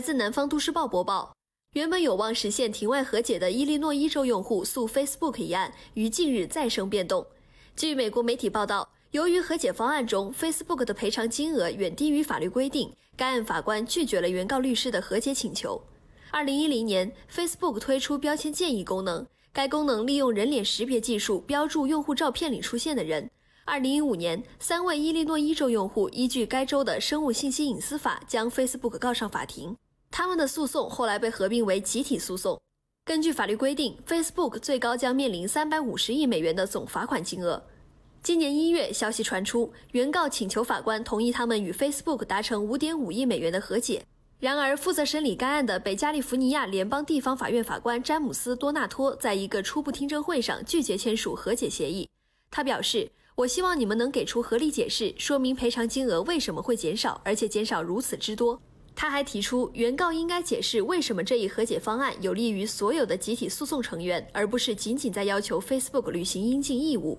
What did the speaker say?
自南方都市报播报，原本有望实现庭外和解的伊利诺伊州用户诉 Facebook 一案，于近日再生变动。据美国媒体报道，由于和解方案中 Facebook 的赔偿金额远低于法律规定，该案法官拒绝了原告律师的和解请求。二零一零年，Facebook 推出标签建议功能，该功能利用人脸识别技术标注用户照片里出现的人。二零一五年，三位伊利诺伊州用户依据该州的生物信息隐私法将 Facebook 告上法庭。他们的诉讼后来被合并为集体诉讼。根据法律规定，Facebook 最高将面临三百五十亿美元的总罚款金额。今年一月，消息传出，原告请求法官同意他们与 Facebook 达成五点五亿美元的和解。然而，负责审理该案的北加利福尼亚联邦地方法院法官詹姆斯·多纳托在一个初步听证会上拒绝签署和解协议。他表示：“我希望你们能给出合理解释，说明赔偿金额为什么会减少，而且减少如此之多。”他还提出，原告应该解释为什么这一和解方案有利于所有的集体诉讼成员，而不是仅仅在要求 Facebook 履行应尽义务。